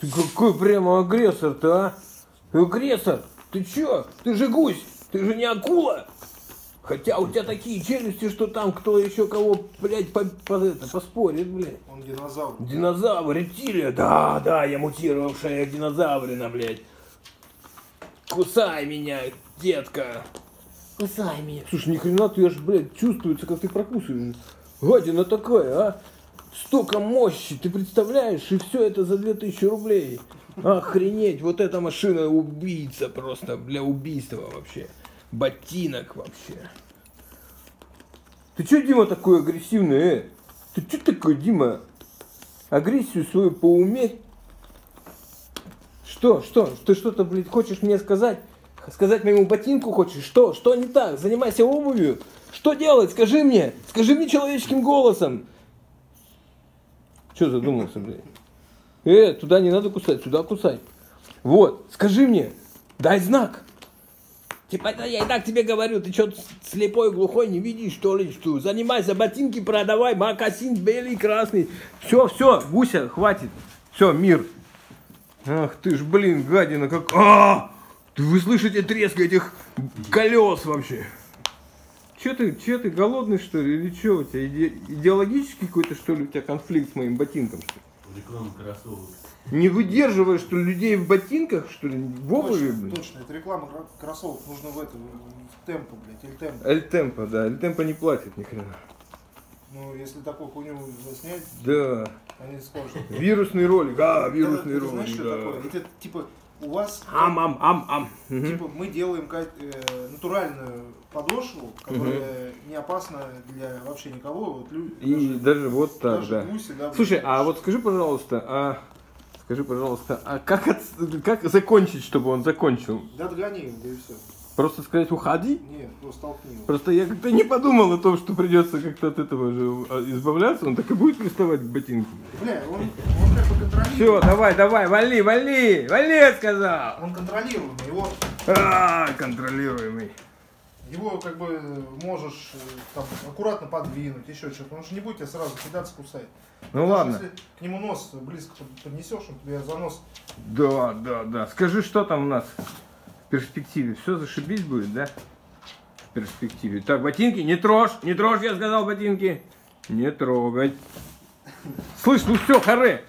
Ты какой прямо агрессор-то, а? Ты агрессор! Ты чё? Ты же гусь! Ты же не акула! Хотя у тебя такие челюсти, что там кто еще кого, блядь, по, по, это, поспорит, блядь. Он динозавр. Динозавр, рептилия, да, да, я мутировавшая динозаврина, блядь. Кусай меня, детка. Кусай меня. Слушай, ни хрена ты аж, блядь, чувствуется, как ты прокусываешь. Гадина такая, а? Столько мощи, ты представляешь? И все это за 2000 рублей. Охренеть, вот эта машина убийца просто, для убийства вообще. Ботинок вообще. Ты что, Дима, такой агрессивный, э? Ты что такой, Дима? Агрессию свою поуметь? Что, что? Ты что-то, блядь, хочешь мне сказать? Сказать моему ботинку хочешь? Что? Что не так? Занимайся обувью? Что делать? Скажи мне. Скажи мне человеческим голосом. Что задумался, блядь? Э, туда не надо кусать, сюда кусай. Вот, скажи мне, дай знак. Типа, это я и так тебе говорю, ты что, слепой, глухой, не видишь, что ли, что? Занимайся, ботинки продавай, макасин белый, красный. Все, все, гуся, хватит. Все, мир. Ах ты ж, блин, гадина, как... А! Вы слышите треск этих колес вообще? Че ты, че ты, голодный что ли, или что у тебя, иде, идеологический какой-то что ли у тебя конфликт с моим ботинком? Что ли? Реклама кроссовок. Не выдерживаешь, что ли, людей в ботинках, что ли, в обуви, Точно, блин? точно, это реклама кро- кроссовок нужно в это, в темпо, блядь, или темпо. Эль Темпо, да, Эль Темпо не платит ни хрена. Ну, если такую хуйню заснять, Да, они скажут. вирусный ролик, а, вирусный знаешь, ролик, что да. такое? Это типа у вас Ам, ам, ам, ам. Типа мы делаем э, натуральную подошву, которая не опасна для вообще никого. Вот лю- И даже, даже вот так, даже да. гуси, да, Слушай, блядь, а вот скажи, пожалуйста, а скажи, пожалуйста, а как, от- как закончить, чтобы он закончил? Да отгони его, да и все. Просто сказать уходи? Нет, просто толкни его. Просто я как-то не подумал о том, что придется как-то от этого же а, избавляться. Он так и будет приставать к ботинку. Бля, он, он как бы контролирует. Все, давай, давай, вали, вали, вали, сказал. Он контролируемый, его, А, контролируемый. его как бы можешь э, там, аккуратно подвинуть, еще что-то. Он же не будет тебя сразу кидаться, кусать. Ну Даже ладно. Если к нему нос близко под- поднесешь, он тебе за нос. Да, да, да. Скажи, что там у нас в перспективе? Все зашибись будет, да? В перспективе. Так, ботинки, не трожь, не трожь, я сказал ботинки. Не трогать. Слышь, ну все, харе.